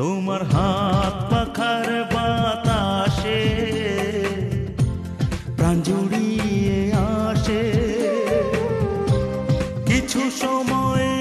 তোমার হাত পাখার বাতাসে প্রাণ জুড়িয়ে আসে। কিছু সময়